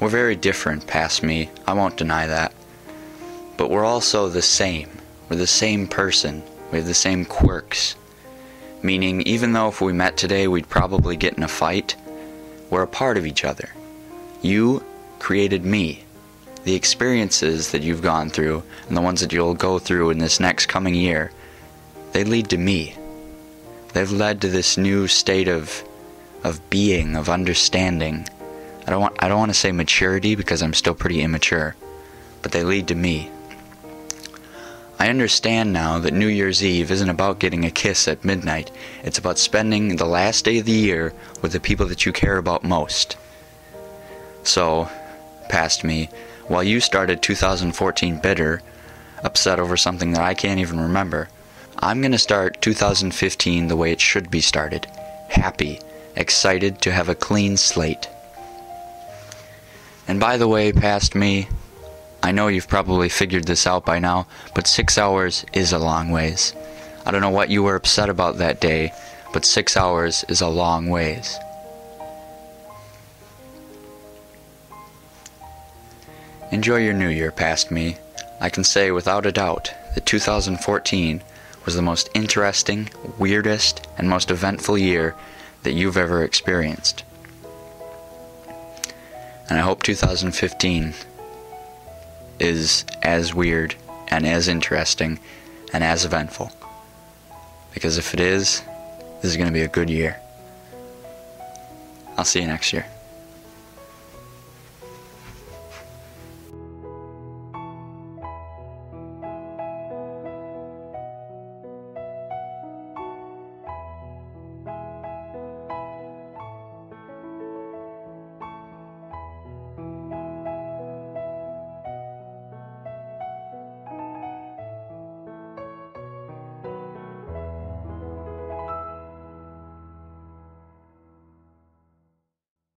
We're very different past me, I won't deny that. But we're also the same. We're the same person. We have the same quirks. Meaning, even though if we met today we'd probably get in a fight, we're a part of each other. You created me. The experiences that you've gone through and the ones that you'll go through in this next coming year, they lead to me. They've led to this new state of of being, of understanding. I don't want I don't want to say maturity because I'm still pretty immature, but they lead to me. I understand now that New Year's Eve isn't about getting a kiss at midnight. It's about spending the last day of the year with the people that you care about most. So, past me, while you started 2014 bitter, upset over something that I can't even remember, I'm going to start 2015 the way it should be started happy, excited to have a clean slate. And by the way, past me, I know you've probably figured this out by now, but six hours is a long ways. I don't know what you were upset about that day, but six hours is a long ways. Enjoy your new year past me. I can say without a doubt that 2014 was the most interesting, weirdest, and most eventful year that you've ever experienced. And I hope 2015 is as weird and as interesting and as eventful. Because if it is, this is going to be a good year. I'll see you next year.